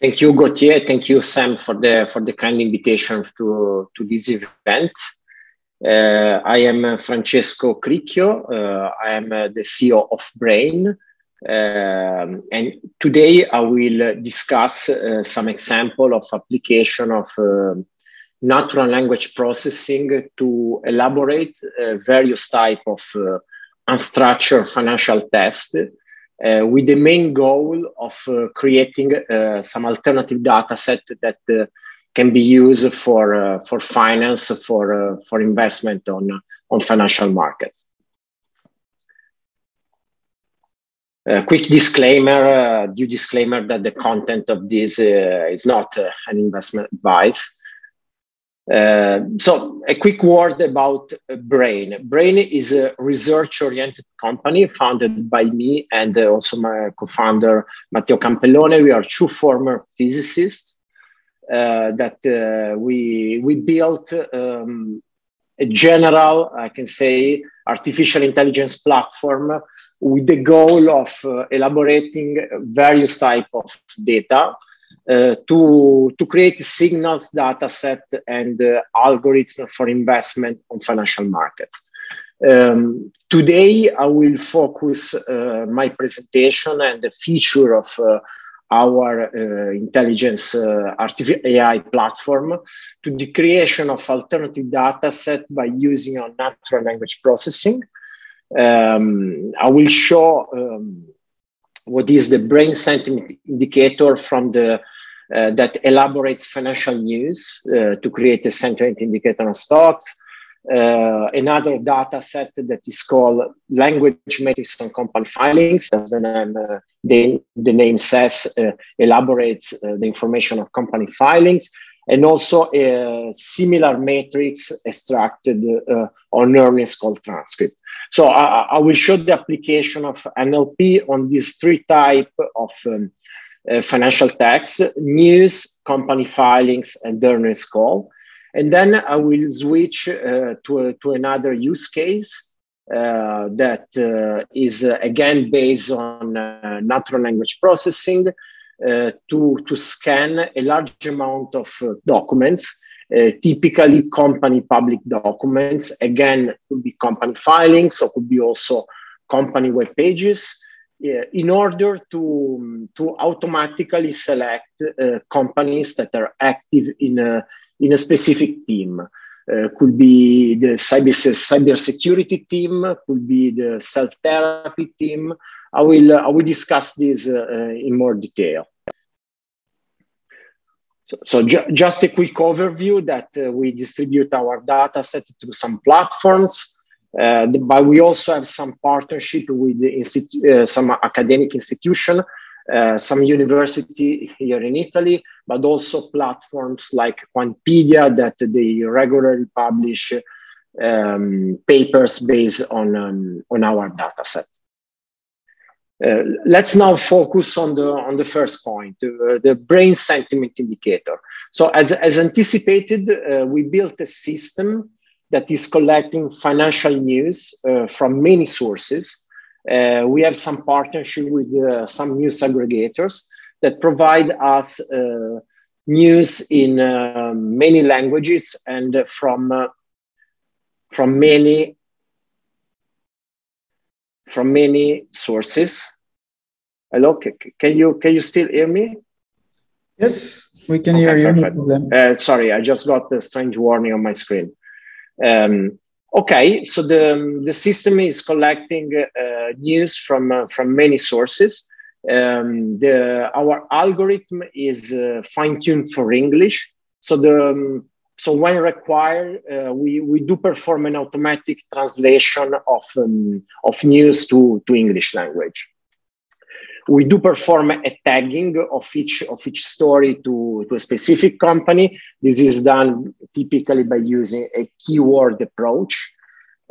Thank you, Gauthier. Thank you, Sam, for the for the kind invitation to to this event. Uh, I am Francesco Cricchio. Uh, I am uh, the CEO of Brain. Um, and today I will discuss uh, some example of application of uh, natural language processing to elaborate uh, various type of unstructured financial tests uh, with the main goal of uh, creating uh, some alternative data set that can be used for for finance for for investment on on financial markets. A quick disclaimer, uh, due disclaimer that the content of this uh, is not uh, an investment advice. Uh, so a quick word about Brain. Brain is a research-oriented company founded by me and uh, also my co-founder Matteo Campellone. We are two former physicists uh, that uh, we we built um, a general, I can say, artificial intelligence platform with the goal of uh, elaborating various type of data uh, to, to create signals data set and uh, algorithms for investment on financial markets. Um, today, I will focus uh, my presentation and the feature of uh, our uh, intelligence AI platform to the creation of alternative data set by using our natural language processing. Um, I will show um, what is the brain sentiment indicator from the uh, that elaborates financial news uh, to create a sentiment indicator on stocks. Uh, another data set that is called language metrics on company filings, as the name, uh, the, the name says, uh, elaborates uh, the information of company filings, and also a similar matrix extracted on earnings call transcript. So I, I, will show the application of NLP on these three type of um, uh, financial tax, news, company filings, and earnings call. And then I will switch uh, to, to another use case uh, that uh, is uh, again based on natural language processing to, to scan a large amount of documents, typically company public documents. Again, could be company filings or could be also company web pages in order to, to automatically select uh, companies that are active in a, in a specific team. Uh, could be the cyber, cyber security team, could be the cell therapy team. I will, uh, I will discuss this uh, in more detail. So, so ju just a quick overview that uh, we distribute our data set to some platforms. Uh, but we also have some partnership with uh, some academic institution, uh, some university here in Italy, but also platforms like Quantpedia that they regularly publish um, papers based on, um, on our data set. Uh, let's now focus on the on the first point, uh, the brain sentiment indicator. So, as as anticipated, uh, we built a system that is collecting financial news uh, from many sources. Uh, we have some partnership with uh, some news aggregators that provide us uh, news in uh, many languages and from uh, from many from many sources. Hello, can you can you still hear me? Yes, we can okay, hear you. No sorry, I just got a strange warning on my screen. Um, okay, so the, the system is collecting uh, news from, uh, from many sources. Um, the, our algorithm is uh, fine-tuned for English. So the um, so when required, uh, we, we do perform an automatic translation of, um, of news to, to English language. We do perform a tagging of each of each story to, to a specific company. This is done typically by using a keyword approach.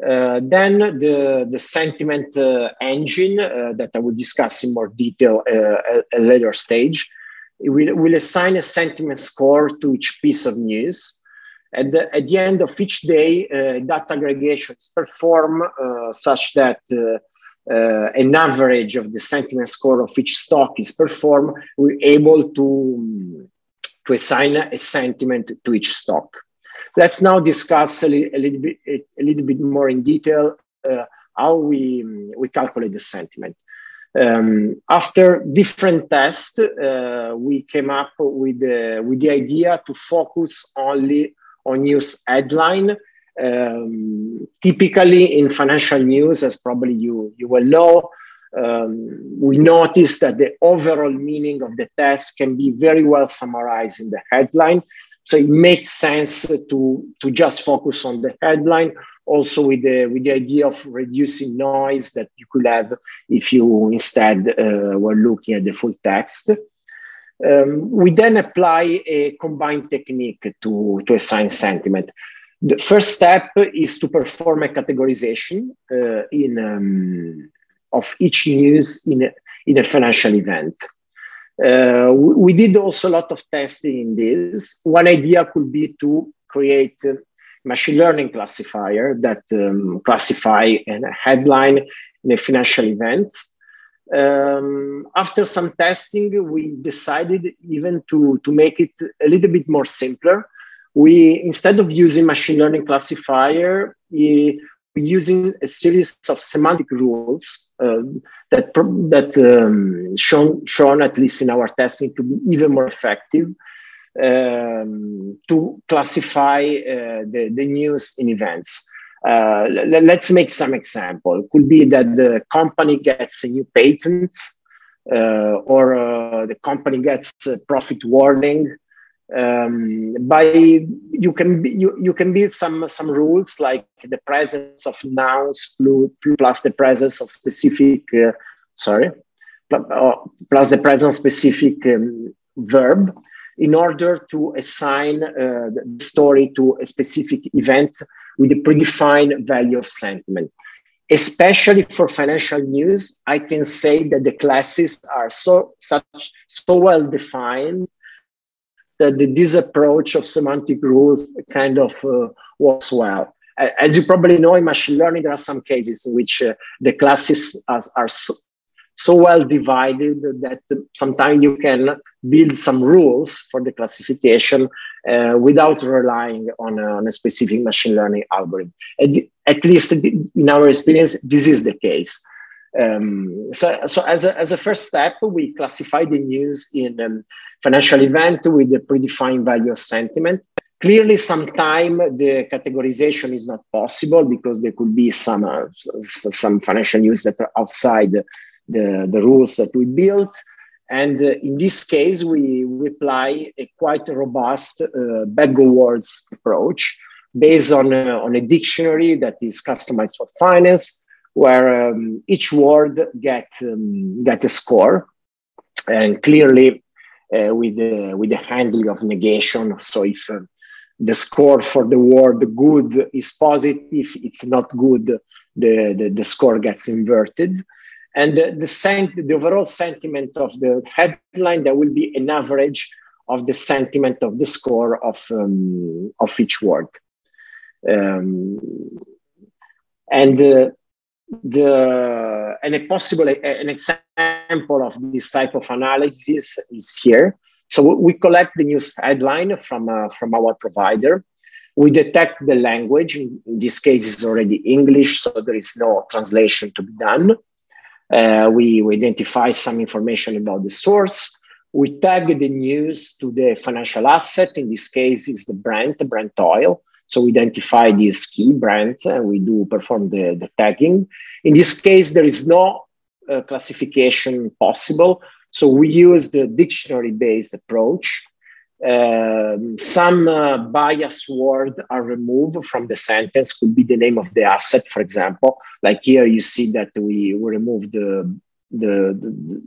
Uh, then the, the sentiment uh, engine uh, that I will discuss in more detail uh, at a later stage will, will assign a sentiment score to each piece of news. At at the end of each day, uh, data aggregation is performed uh, such that uh, an average of the sentiment score of each stock is performed, we're able to, to assign a sentiment to each stock. Let's now discuss a, li a little bit a, little bit more in detail uh, how we we calculate the sentiment. Um, after different tests, uh, we came up with uh, with the idea to focus only on news headline. Um, typically, in financial news, as probably you you will know, um, we noticed that the overall meaning of the test can be very well summarized in the headline. So it makes sense to, to just focus on the headline, also with the, with the idea of reducing noise that you could have if you instead uh, were looking at the full text. Um, we then apply a combined technique to, to assign sentiment. The first step is to perform a categorization uh, in, um, of each news in a, in a financial event. Uh, we did also a lot of testing in this. One idea could be to create a machine learning classifier that um, classify a headline in a financial event. Um, after some testing, we decided even to, to make it a little bit more simpler. We, instead of using machine learning classifier, we, using a series of semantic rules uh, that that um, shown shown at least in our testing to be even more effective um, to classify uh, the, the news in events. Uh, let's make some example. It could be that the company gets a new patent, uh, or uh, the company gets a profit warning, um, by you can be, you, you can build some some rules like the presence of nouns plus the presence of specific uh, sorry uh, plus the presence specific um, verb in order to assign uh, the story to a specific event with a predefined value of sentiment. Especially for financial news i can say that the classes are so such so well defined that this approach of semantic rules kind of uh, works well. As you probably know, in machine learning, there are some cases in which uh, the classes are, are so, so, well divided that sometimes you can build some rules for the classification uh, without relying on a, on a, specific machine learning algorithm. At, at, least in our experience, this is the case. Um, so, so as a, as a first step, we classify the news in um, financial event with a predefined value of sentiment. Clearly, sometimes the categorization is not possible because there could be some uh, some financial news that are outside the, the, the rules that we built. And uh, in this case, we, we apply a quite robust uh, words approach based on, uh, on a dictionary that is customized for finance where um, each word get um, get a score, and clearly uh, with the with the handling of negation. So if uh, the score for the word good is positive, if it's not good. The, the, the score gets inverted. And the, the, sent, the overall sentiment of the headline, there will be an average of the sentiment of the score of, um, of each word. Um, and uh, the and a possible an example of this type of analysis is here. So we collect the news headline from uh, from our provider. We detect the language. In this case, is already English, so there is no translation to be done. Uh, we, we identify some information about the source. We tag the news to the financial asset. In this case, is the Brent, the Brent oil. So we identify this key Brent and we do perform the, the tagging. In this case, there is no uh, classification possible. So we use the dictionary-based approach. Um, some uh, bias word are removed from the sentence, could be the name of the asset, for example. Like here, you see that we, we remove the, the, the,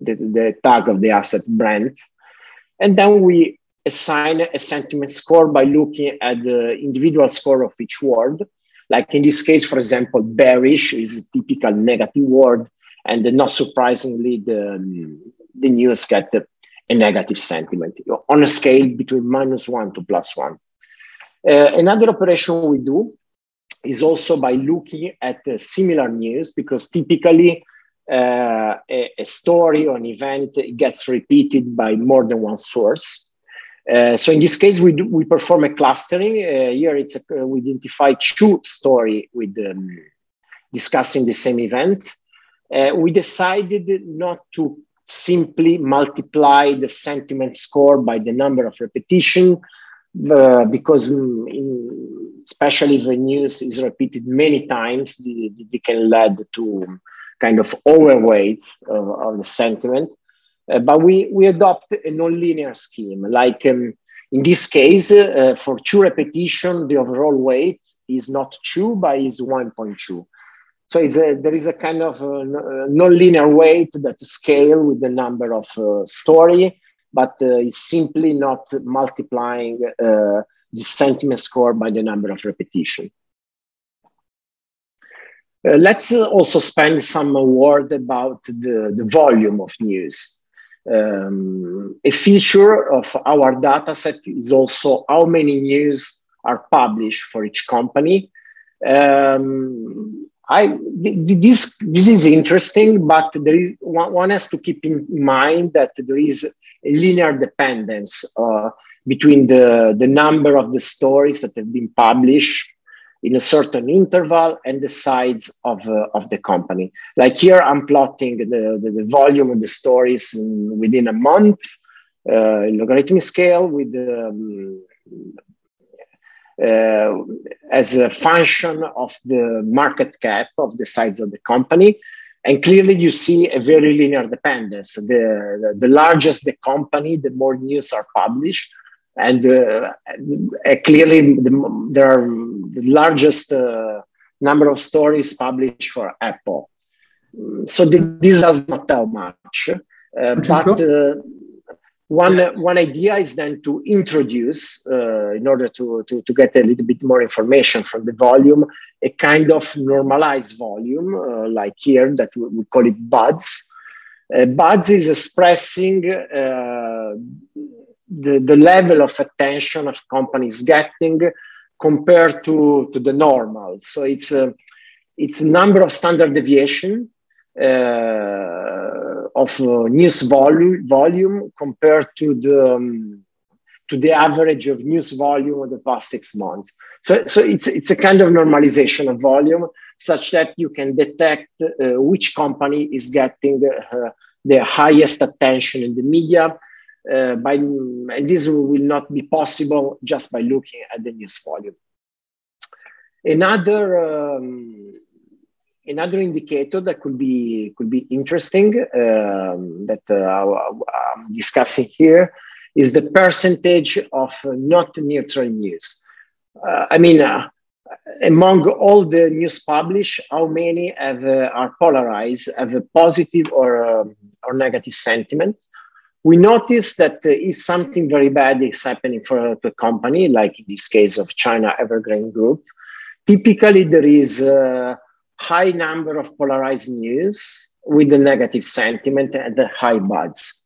the, the tag of the asset Brent. And then we assign a sentiment score by looking at the individual score of each word. Like in this case, for example, bearish is a typical negative word, and not surprisingly, the, the news get a negative sentiment on a scale between minus one to plus one. Uh, another operation we do is also by looking at similar news because typically uh, a, a, story or an event gets repeated by more than one source. Uh, so in this case, we do, we perform a clustering. Uh, here, it's a, we identify two story with um, discussing the same event. Uh, we decided not to simply multiply the sentiment score by the number of repetition uh, because mm, in, especially if the news is repeated many times, it can lead to kind of overweight of, of the sentiment. Uh, but we, we adopt a nonlinear scheme. Like um, in this case, uh, for two repetition, the overall weight is not two, but is 1.2. So a, there is a kind of a uh, non-linear weight that scale with the number of uh, story, but uh, it's simply not multiplying uh, the sentiment score by the number of repetition. Uh, let's also spend some word about the, the volume of news. Um, a feature of our dataset is also how many news are published for each company. Um, I this this is interesting, but there is one, one, has to keep in mind that there is a linear dependence uh, between the the number of the stories that have been published in a certain interval and the size of uh, of the company. Like here, I'm plotting the the, the volume of the stories in, within a month, uh, logarithmic scale with um, uh, as a function of the market cap of the size of the company. And clearly, you see a very linear dependence. The, the, the largest the company, the more news are published. And uh, uh, clearly, the, there are the largest uh, number of stories published for Apple. So this does not tell much. Uh, but uh, one, one idea is then to introduce, uh, in order to, to, to, get a little bit more information from the volume, a kind of normalized volume, uh, like here, that we, we call it buzz. Uh, buzz is expressing uh, the, the level of attention of companies getting compared to, to the normal. So it's a, it's a number of standard deviation uh, of uh, news volume, volume compared to the um, to the average of news volume of the past six months. So, so it's, it's a kind of normalization of volume such that you can detect uh, which company is getting uh, the highest attention in the media. Uh, by, and this will not be possible just by looking at the news volume. Another um, another indicator that could be could be interesting um, that uh, I'm discussing here is the percentage of uh, not neutral news. Uh, I mean, uh, among all the news published, how many have uh, are polarized, have a positive or um, or negative sentiment? We notice that uh, if something very bad is happening for a company, like in this case of China Evergrande Group, typically there is a high number of polarized news with the negative sentiment and the high buzz.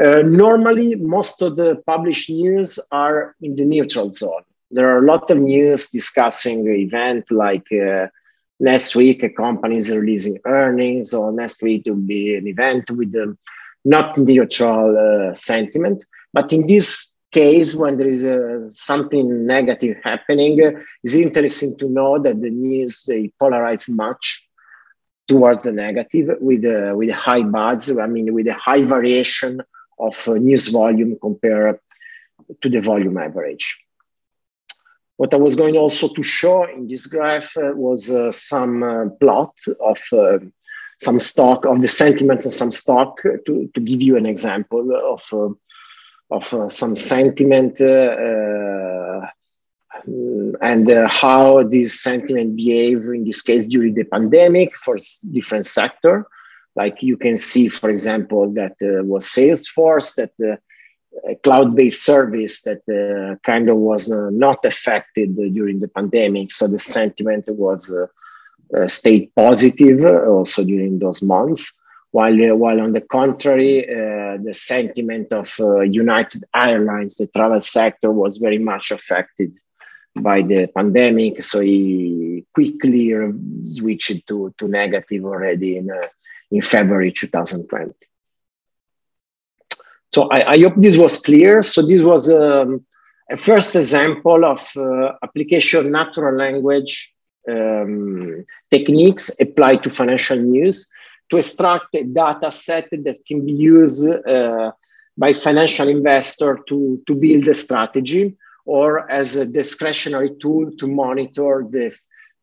Uh, normally, most of the published news are in the neutral zone. There are a lot of news discussing event like uh, next week a company is releasing earnings or next week will be an event with the not neutral uh, sentiment. But in this case when there is uh, something negative happening, uh, it's interesting to know that the news they polarize much towards the negative with uh, with high buzz. I mean, with a high variation of uh, news volume compared to the volume average. What I was going also to show in this graph uh, was uh, some plot of some stock of the sentiment of some stock to, to give you an example of of uh, some sentiment uh, and uh, how this sentiment behave in this case during the pandemic for different sector. Like you can see for example that uh, was Salesforce that uh, cloud-based service that uh, kind of was not affected during the pandemic. So the sentiment was stayed positive also during those months while, uh, while on the contrary, uh, the sentiment of uh, United Airlines, the travel sector, was very much affected by the pandemic. So he quickly switched to, to negative already in, uh, in February 2020. So I, I, hope this was clear. So this was um, a first example of uh, application natural language um, techniques applied to financial news to extract a data set that can be used uh, by financial investor to, to build a strategy or as a discretionary tool to monitor the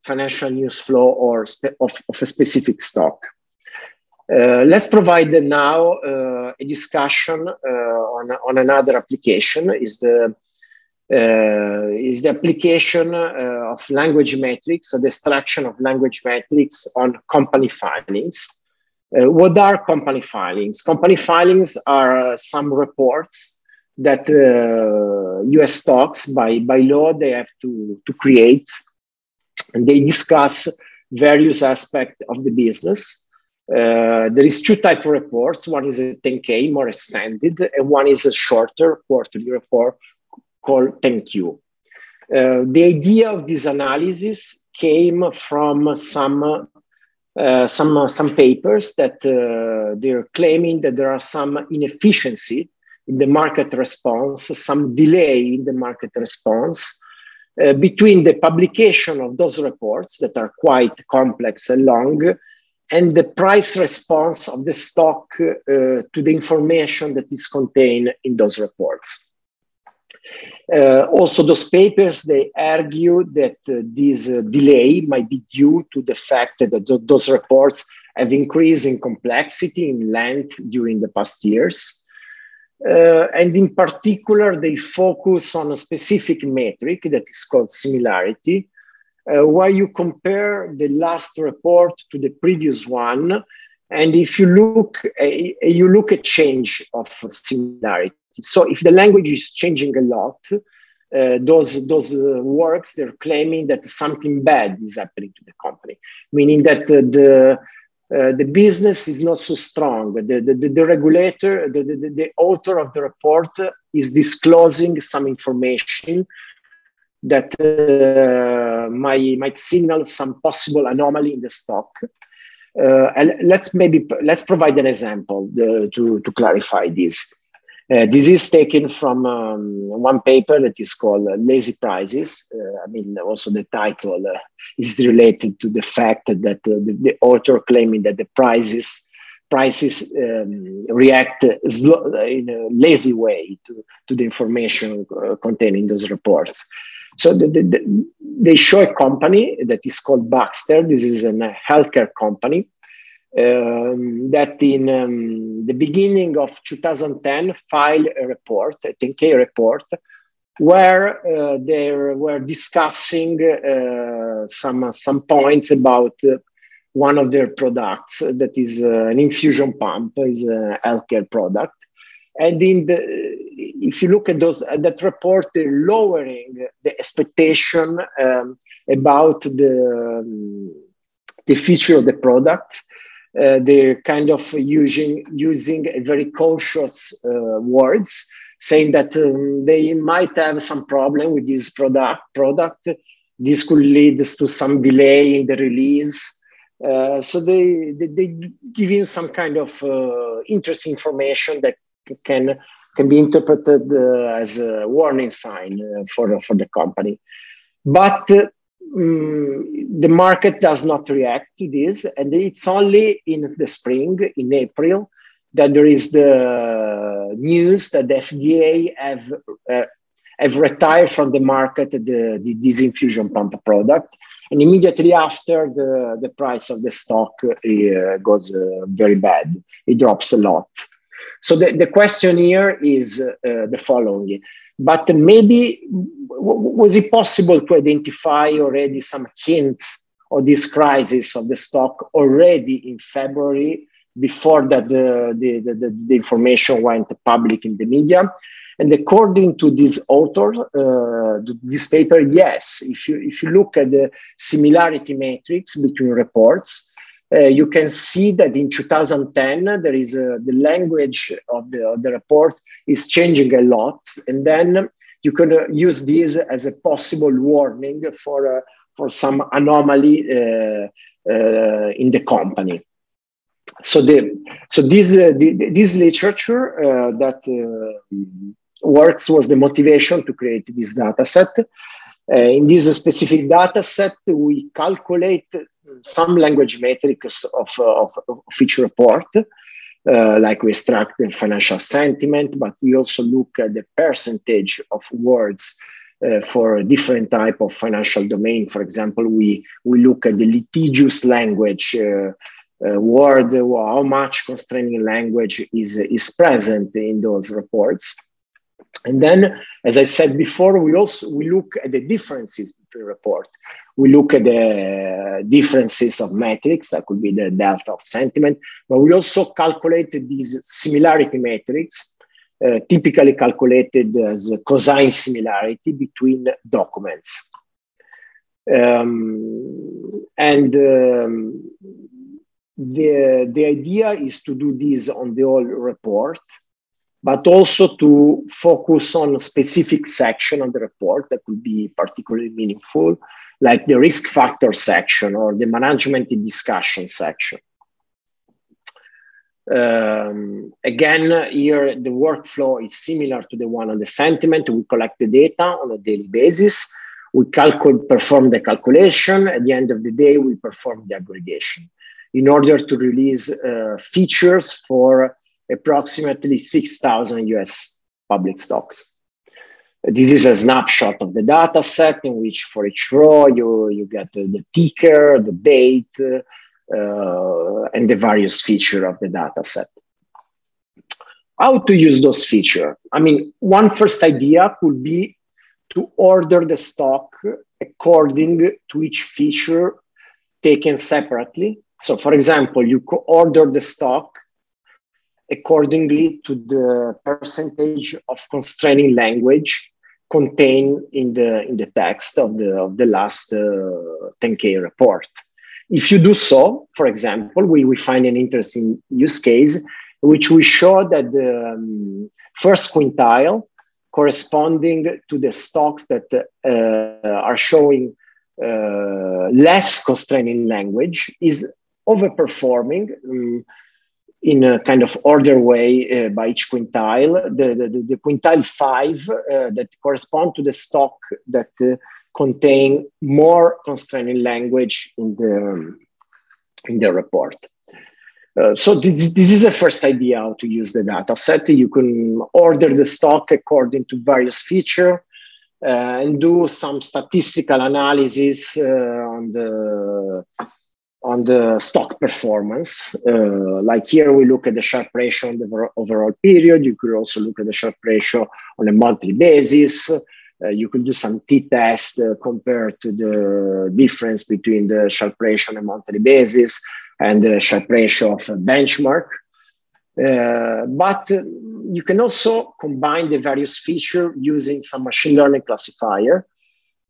financial news flow or of, of a specific stock. Uh, let's provide now uh, a discussion uh, on, on another application is the is the application uh, of language metrics, so the extraction of language metrics on company filings. Uh, what are company filings? Company filings are some reports that US stocks, by, by law, they have to, to create, and they discuss various aspects of the business. Uh, there is two type of reports. One is a 10K, more extended, and one is a shorter quarterly report called 10Q. Uh, the idea of this analysis came from some uh, some some papers that uh, they're claiming that there are some inefficiency in the market response, some delay in the market response uh, between the publication of those reports that are quite complex and long and the price response of the stock uh, to the information that is contained in those reports. Uh, also, those papers, they argue that uh, this uh, delay might be due to the fact that th those reports have increased in complexity, in length during the past years. Uh, and in particular, they focus on a specific metric that is called similarity, uh, where you compare the last report to the previous one. And if you look, uh, you look at change of similarity. So if the language is changing a lot, uh, those those uh, works they're claiming that something bad is happening to the company, meaning that uh, the the business is not so strong. The, the, the regulator, the, the, the author of the report is disclosing some information that uh, might, might signal some possible anomaly in the stock. Uh, and let's maybe let's provide an example uh, to, to clarify this. Uh, this is taken from um, one paper that is called uh, Lazy Prices. Uh, I mean, also the title uh, is related to the fact that uh, the, the, author claiming that the prices prices um, react in a lazy way to, to the information contained in those reports. So the, the, they show a company that is called Baxter. This is a healthcare company um, that in um, the beginning of 2010 filed a report, a 10K report, where uh, they were discussing uh, some, some points about uh, one of their products that is uh, an infusion pump, is a healthcare product. And in the, if you look at those at that report, they're lowering the expectation um, about the, um, the feature of the product uh, they're kind of using using very cautious uh, words, saying that um, they might have some problem with this product. Product this could lead to some delay in the release. Uh, so they, they they give in some kind of uh, interesting information that can can be interpreted uh, as a warning sign uh, for for the company, but um, the market does not react to this, and it's only in the spring, in April, that there is the news that the FDA have uh, have retired from the market the, the this infusion pump product, and immediately after the the price of the stock uh, goes uh, very bad. It drops a lot. So the, the question here is uh, the following: but maybe was it possible to identify already some hints of this crisis of the stock already in February before that the, the, the, the information went public in the media? And according to this author, uh, this paper, yes, if you, if you look at the similarity matrix between reports, uh, you can see that in 2010 there is a, the language of the, of the report is changing a lot and then you can uh, use this as a possible warning for uh, for some anomaly uh, uh, in the company. So the so this the, this literature that works was the motivation to create this data set. Uh, in this specific data set, we calculate some language metrics of, of, of each report, uh, like we extract the financial sentiment, but we also look at the percentage of words uh, for a different type of financial domain. For example, we, we look at the litigious language uh, uh, word, how much constraining language is, is present in those reports. And then, as I said before, we also we look at the differences report. We look at the differences of metrics, that could be the delta of sentiment, but we also calculate these similarity metrics, uh, typically calculated as cosine similarity between documents. Um, and um, the, the idea is to do this on the whole report but also to focus on a specific section of the report that could be particularly meaningful, like the risk factor section or the management discussion section. Um, again, here the workflow is similar to the one on the sentiment. We collect the data on a daily basis. We calculate, perform the calculation. At the end of the day, we perform the aggregation in order to release uh, features for approximately 6,000 US public stocks. This is a snapshot of the data set in which for each row you, you get the ticker, the date, uh, and the various feature of the data set. How to use those features? I mean, one first idea could be to order the stock according to each feature taken separately. So for example, you could order the stock accordingly to the percentage of constraining language contained in the in the text of the of the last uh, 10k report. If you do so for example we, we find an interesting use case which we show that the um, first quintile corresponding to the stocks that uh, are showing uh, less constraining language is overperforming um, in a kind of order way uh, by each quintile. The, the, the quintile five uh, that correspond to the stock that uh, contain more constraining language in the, in the report. Uh, so this, this is the first idea how to use the data set. You can order the stock according to various feature uh, and do some statistical analysis uh, on the on the stock performance. Uh, like here, we look at the Sharpe ratio on the overall period. You could also look at the Sharpe ratio on a monthly basis. Uh, you could do some t-test uh, compared to the difference between the Sharpe ratio on a monthly basis and the Sharpe ratio of a benchmark. Uh, but you can also combine the various features using some machine learning classifier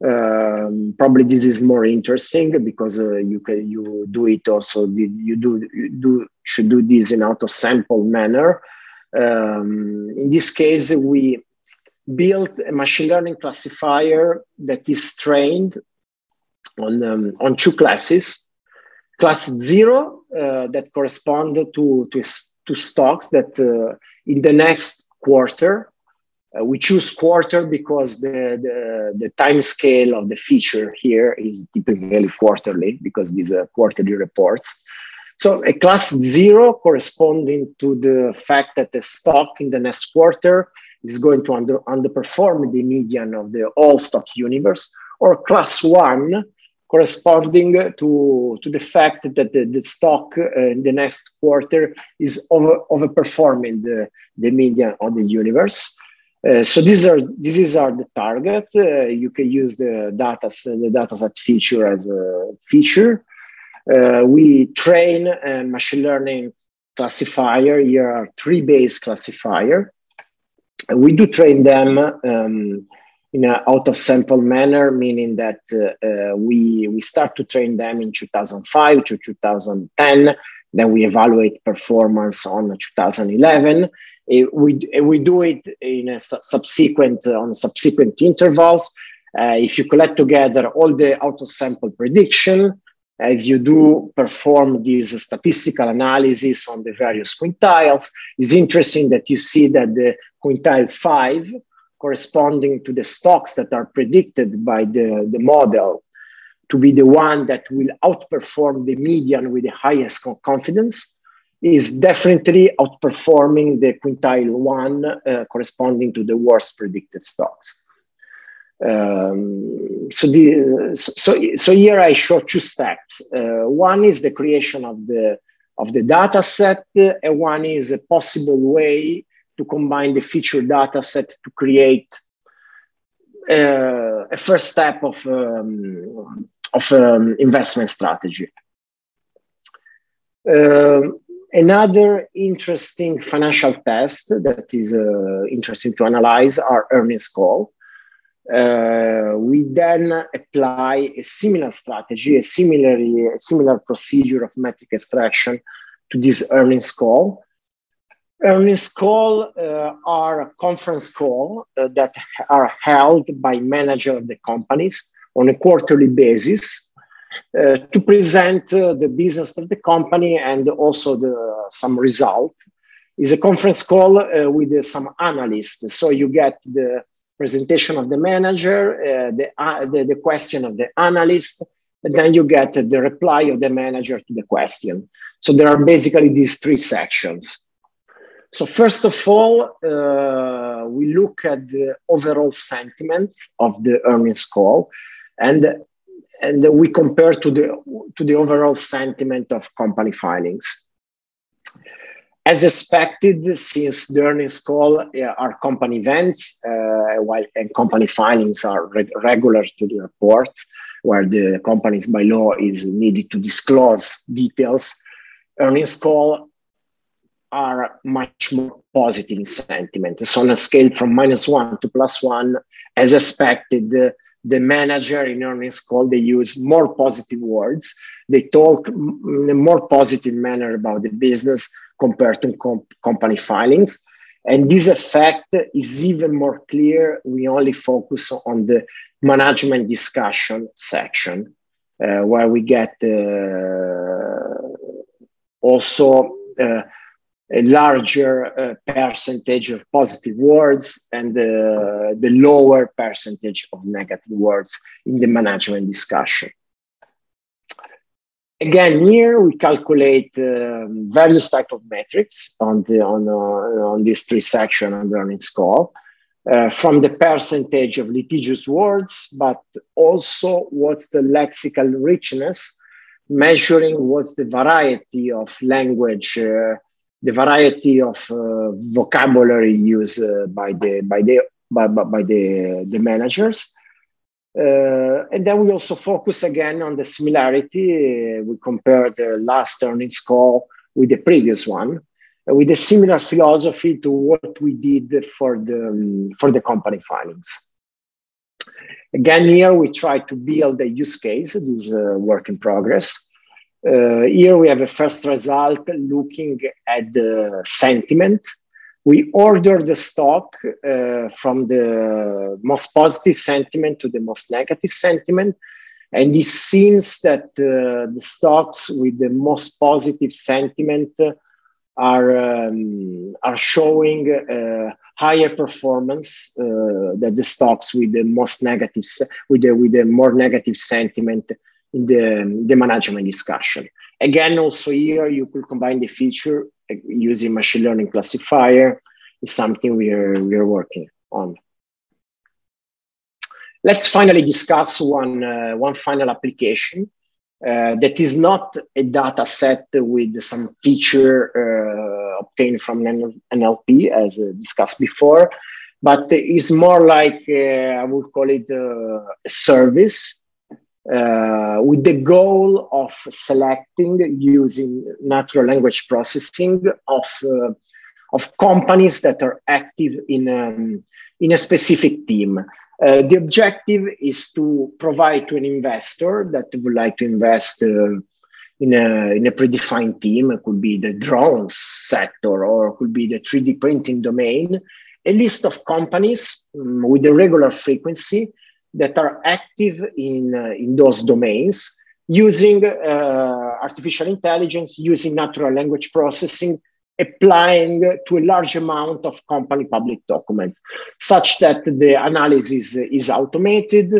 um, probably this is more interesting because uh, you can you do it also you do you do should do this in out of sample manner. Um, in this case we built a machine learning classifier that is trained on um, on two classes. Class zero uh, that correspond to, to to stocks that uh, in the next quarter uh, we choose quarter because the, the, the, time scale of the feature here is typically quarterly because these are quarterly reports. So a class zero corresponding to the fact that the stock in the next quarter is going to under, underperform the median of the all stock universe, or class one corresponding to, to the fact that the, the stock uh, in the next quarter is over, overperforming the, the median of the universe. Uh, so these are these are the target. Uh, you can use the data the dataset feature as a feature. Uh, we train a machine learning classifier. Here are tree based classifier. We do train them um, in an out of sample manner, meaning that uh, we we start to train them in 2005 to 2010. Then we evaluate performance on 2011 we, we do it in a subsequent, on subsequent intervals. Uh, if you collect together all the out of sample prediction, uh, if you do perform this statistical analysis on the various quintiles, it's interesting that you see that the quintile five corresponding to the stocks that are predicted by the, the model to be the one that will outperform the median with the highest confidence is definitely outperforming the quintile one uh, corresponding to the worst predicted stocks. Um, so, the, so, so here I show two steps. Uh, one is the creation of the, of the data set, and one is a possible way to combine the feature data set to create uh, a first step of, um, of um, investment strategy. Um, another interesting financial test that is uh, interesting to analyze are earnings call. Uh, we then apply a similar strategy, a similarly a similar procedure of metric extraction to this earnings call. Earnings call uh, are conference call uh, that are held by manager of the companies on a quarterly basis uh, to present uh, the business of the company and also the, some result. Is a conference call uh, with uh, some analysts. So you get the presentation of the manager, the, the, the question of the analyst, and then you get the reply of the manager to the question. So there are basically these three sections. So first of all, uh, we look at the overall sentiment of the earnings call, and and we compare to the to the overall sentiment of company filings. As expected, since the earnings call uh, are company events, uh, while and company filings are re- regular to the report, where the companies by law is needed to disclose details, earnings call are much more positive in sentiment. So on a scale from minus one to plus one, as expected, the, the manager in earnings call, they use more positive words. They talk in a more positive manner about the business compared to comp- company filings. And this effect is even more clear. We only focus on the management discussion section, uh, where we get uh, also uh, a larger uh, percentage of positive words and uh, the lower percentage of negative words in the management discussion. Again, here we calculate um, various type of metrics on the on uh, on these three section on the earnings call, uh, from the percentage of litigious words, but also what's the lexical richness, measuring what's the variety of language uh, the variety of uh, vocabulary used uh, by the by the by, by the the managers. Uh, and then we also focus again on the similarity. Uh, we compare the last earnings call with the previous one, uh, with a similar philosophy to what we did for the um, for the company filings. Again, here we try to build a use case. This is a work in progress. Uh, here we have a first result looking at the sentiment. We order the stock uh, from the most positive sentiment to the most negative sentiment. And it seems that uh, the stocks with the most positive sentiment are, um, are showing uh, higher performance uh, than the stocks with the most negative, with the, with the more negative sentiment in the, the management discussion. Again, also here you could combine the feature using machine learning classifier is something we are, we are working on. Let's finally discuss one, uh, one final application uh, that is not a data set with some feature uh, obtained from NLP as uh, discussed before, but is more like, uh, I would call it uh, a service uh, with the goal of selecting using natural language processing of, uh, of companies that are active in, um, in a specific team. Uh, the objective is to provide to an investor that would like to invest uh, in a, in a predefined team. It could be the drones sector or could be the 3D printing domain. A list of companies um, with a regular frequency that are active in, uh, in those domains using uh, artificial intelligence, using natural language processing, applying to a large amount of company public documents, such that the analysis is automated,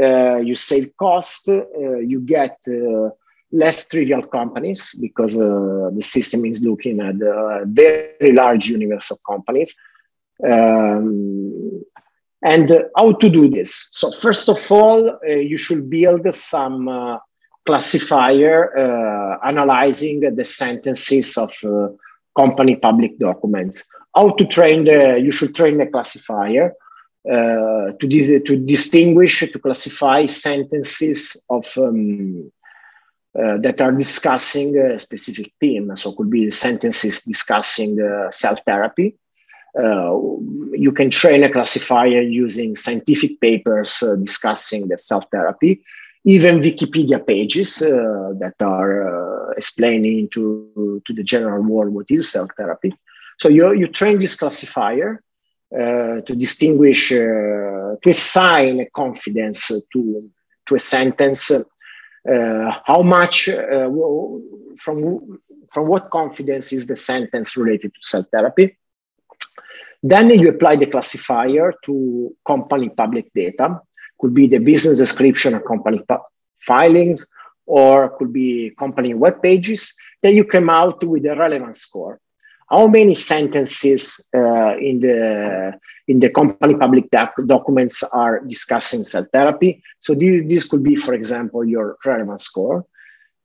uh, you save cost, uh, you get uh, less trivial companies because uh, the system is looking at a very large universe of companies. Um, and uh, how to do this? So first of all, uh, you should build some uh, classifier uh, analyzing the sentences of uh, company public documents. How to train the, you should train the classifier uh, to, dis to distinguish, to classify sentences of um, that are discussing a specific theme. So could be sentences discussing cell therapy uh, you can train a classifier using scientific papers uh, discussing the cell therapy, even Wikipedia pages uh, that are uh, explaining to, to the general world what is cell therapy. So you, you train this classifier uh, to distinguish, to assign a confidence to, to a sentence, how much, from, from what confidence is the sentence related to cell therapy then you apply the classifier to company public data. Could be the business description of company filings, or could be company web pages. Then you come out with a relevance score. How many sentences uh, in the in the company public doc documents are discussing cell therapy? So this this could be, for example, your relevance score.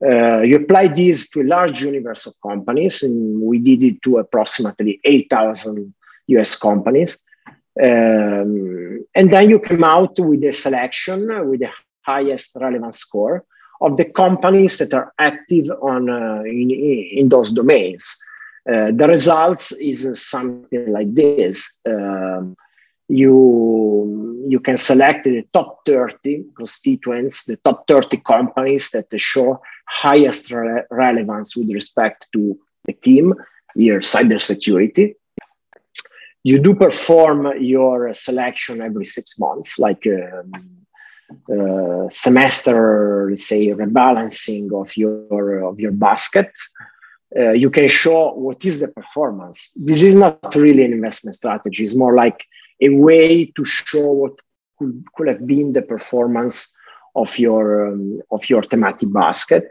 Uh, you apply this to a large universe of companies, and we did it to approximately 8,000 US companies. Um, and then you come out with a selection with the highest relevant score of the companies that are active on uh, in, in those domains. Uh, the results is something like this. Um, you you can select the top 30 constituents, the top 30 companies that show highest re relevance with respect to the team, here cybersecurity you do perform your selection every six months, like um, uh, semester, let's say, rebalancing of your of your basket. Uh, you can show what is the performance. This is not really an investment strategy. It's more like a way to show what could, could have been the performance of your um, of your thematic basket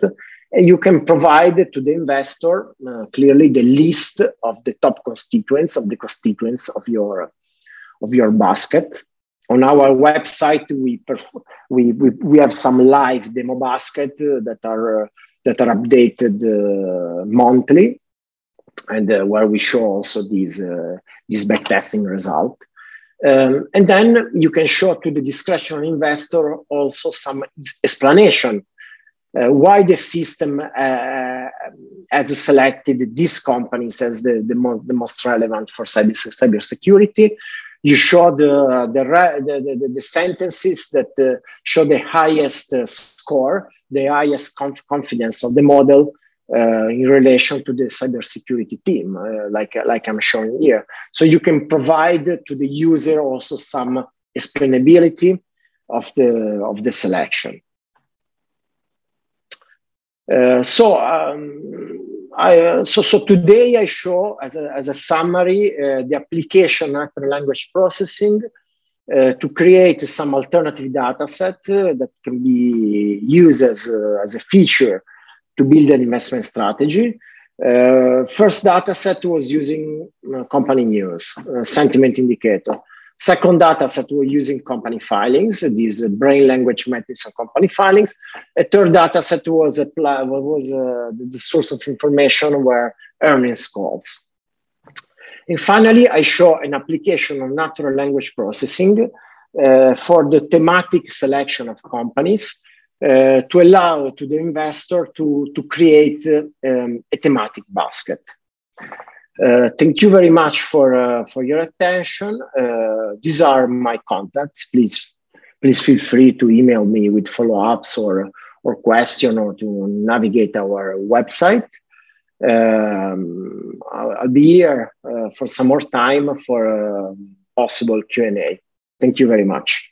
you can provide to the investor uh, clearly the list of the top constituents of the constituents of your of your basket. On our website, we we, we, we have some live demo basket uh, that are uh, that are updated uh, monthly, and uh, where we show also these uh, these backtesting result. Um, and then you can show to the discretionary investor also some explanation uh, why the system uh, has selected these companies as the, the, most, the most relevant for cyber, cybersecurity. You show the, the, the, the sentences that uh, show the highest uh, score, the highest conf confidence of the model uh, in relation to the cybersecurity team, uh, like, like I'm showing here. So you can provide to the user also some explainability of the, of the selection. Uh, so, um, I, uh, so, so today I show as a, as a summary uh, the application natural language processing uh, to create some alternative data set uh, that can be used as as a feature to build an investment strategy. first data set was using company news, sentiment indicator. Second data set, we're using company filings, these Brain Language Metrics on company filings. A third data set was, a was uh, the source of information were earnings calls. And finally, I show an application of natural language processing uh, for the thematic selection of companies uh, to allow to the investor to, to create uh, um, a thematic basket. Uh, thank you very much for uh, for your attention. Uh, these are my contacts. Please, please feel free to email me with follow ups or or question or to navigate our website. Um, I'll, I'll, be here uh, for some more time for uh, possible Q and A. Thank you very much.